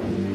Thank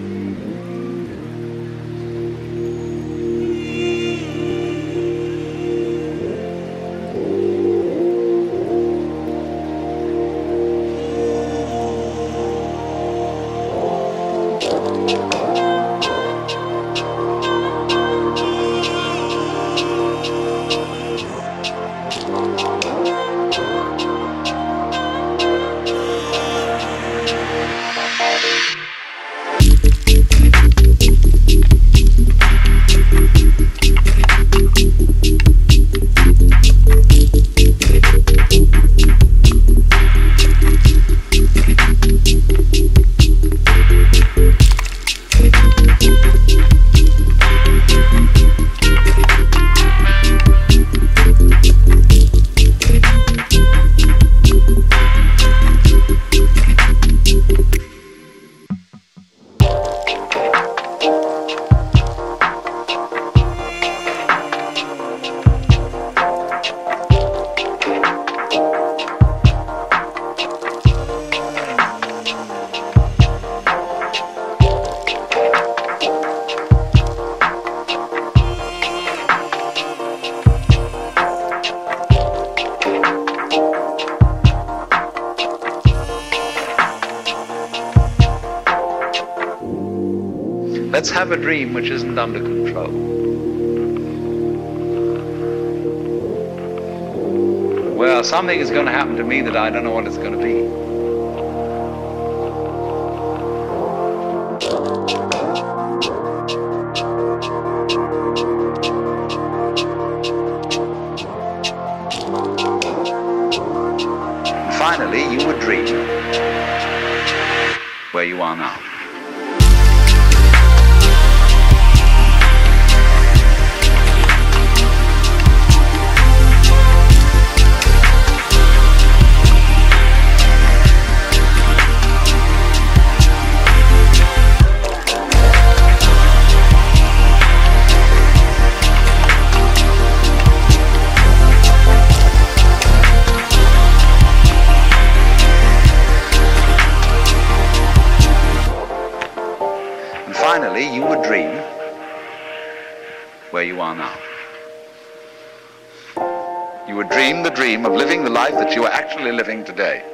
Let's have a dream which isn't under control. Well, something is going to happen to me that I don't know what it's going to be. Finally, you would dream where you are now. Finally, you would dream where you are now. You would dream the dream of living the life that you are actually living today.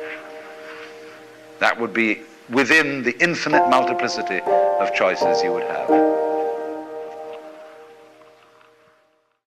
That would be within the infinite multiplicity of choices you would have.